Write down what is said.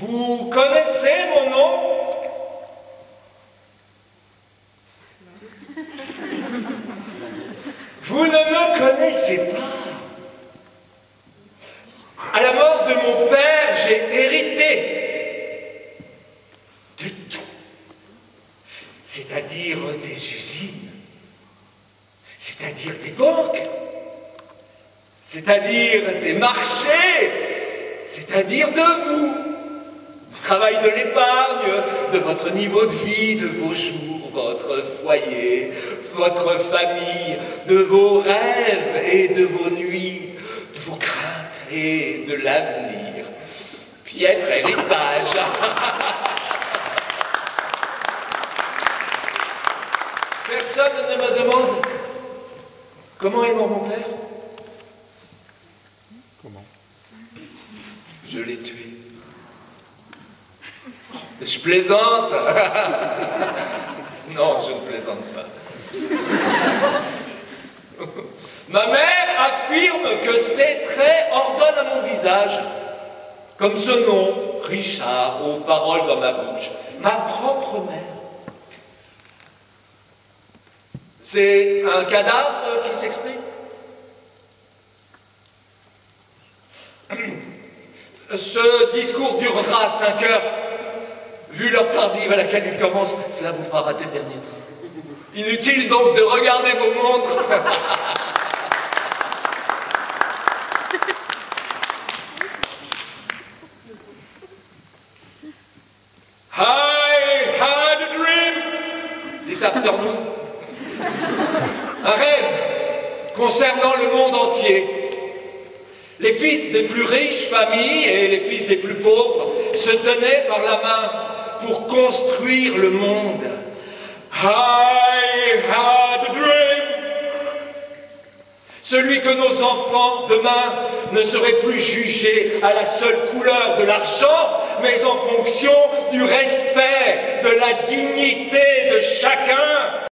Vous connaissez mon nom Vous ne me connaissez pas. À la mort de mon père, j'ai hérité de tout, c'est-à-dire des usines, c'est-à-dire des banques, c'est-à-dire des marchés, c'est-à-dire de vous, du travail de l'épargne, de votre niveau de vie, de vos jours, votre foyer, votre famille, de vos rêves et de vos nuits, de vos craintes et de l'avenir. Piètre héritage. Personne ne me demande comment est mort mon père. Comment? Je l'ai tué. Je plaisante. non, je ne plaisante pas. Ma mère affirme que ses traits ordonnent à mon visage, comme ce nom, Richard, aux paroles dans ma bouche, ma propre mère. C'est un cadavre qui s'exprime? Ce discours durera cinq heures. Vu l'heure tardive à laquelle il commence, cela vous fera rater le dernier train. Inutile donc de regarder vos montres. I had a dream this afternoon. Un rêve concernant le monde entier. Les fils des plus riches familles et les fils des plus pauvres se tenaient par la main pour construire le monde. I had a dream. Celui que nos enfants demain ne seraient plus jugés à la seule couleur de l'argent, mais en fonction du respect, de la dignité de chacun